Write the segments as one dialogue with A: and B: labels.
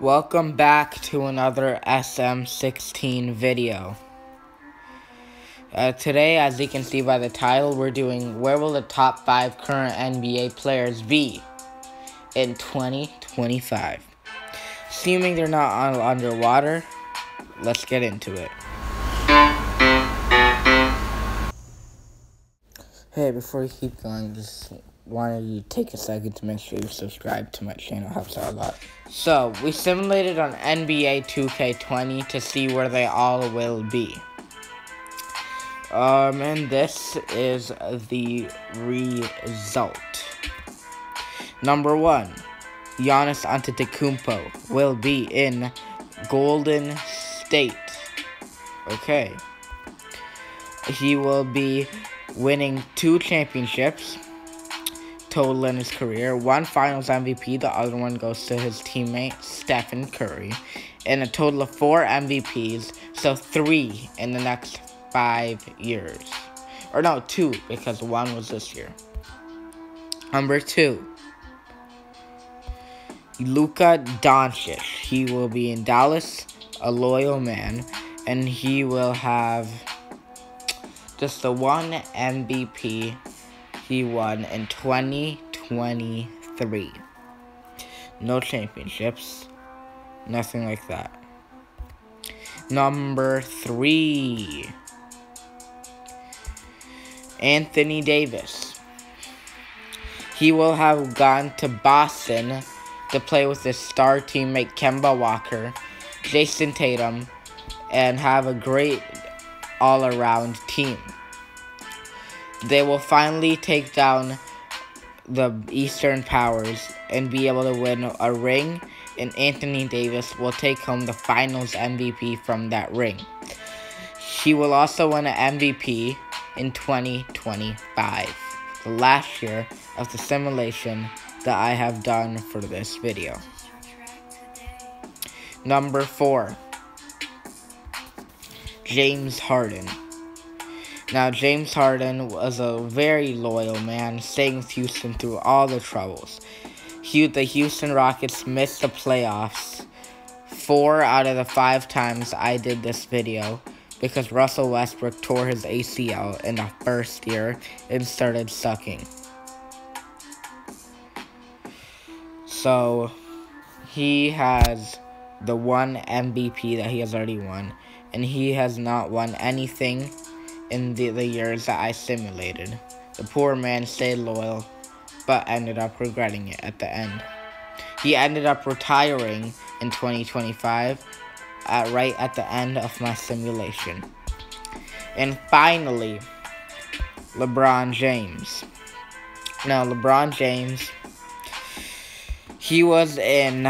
A: Welcome back to another SM16 video. Uh, today, as you can see by the title, we're doing where will the top 5 current NBA players be in 2025. Assuming they're not on, underwater, let's get into it. Hey, before you keep going, just wanted to take a second to make sure you subscribe to my channel. Helps out a lot. So, we simulated on NBA 2K20 to see where they all will be. Um, and this is the result. Number one, Giannis Antetokounmpo will be in Golden State. Okay. He will be winning two championships total in his career. One finals MVP, the other one goes to his teammate Stephen Curry. And a total of four MVPs, so three in the next five years. Or no, two, because one was this year. Number two. Luka Doncic. He will be in Dallas, a loyal man, and he will have just the one MVP he won in 2023. No championships, nothing like that. Number three, Anthony Davis. He will have gone to Boston to play with his star teammate Kemba Walker, Jayson Tatum, and have a great all around team they will finally take down the Eastern Powers and be able to win a ring, and Anthony Davis will take home the finals MVP from that ring. He will also win an MVP in 2025, the last year of the simulation that I have done for this video. Number 4 James Harden. Now, James Harden was a very loyal man, staying with Houston through all the troubles. The Houston Rockets missed the playoffs four out of the five times I did this video because Russell Westbrook tore his ACL in the first year and started sucking. So, he has the one MVP that he has already won, and he has not won anything in the, the years that I simulated. The poor man stayed loyal, but ended up regretting it at the end. He ended up retiring in 2025, at, right at the end of my simulation. And finally, LeBron James. Now, LeBron James, he was in,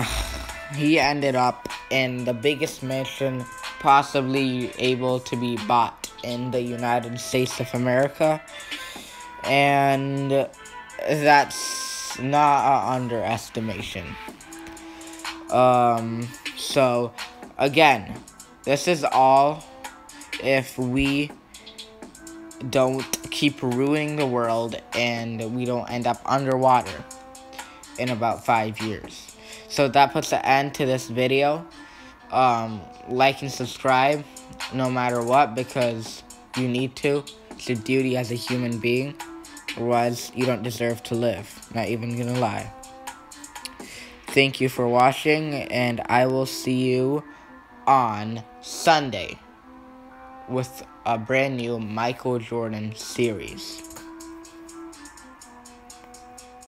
A: he ended up in the biggest mansion possibly able to be bought in the United States of America. And that's not an underestimation. Um, so, again, this is all if we don't keep ruining the world and we don't end up underwater in about five years. So that puts an end to this video. Um, like and subscribe no matter what because you need to. It's your duty as a human being. Otherwise, you don't deserve to live. Not even gonna lie. Thank you for watching, and I will see you on Sunday with a brand new Michael Jordan series.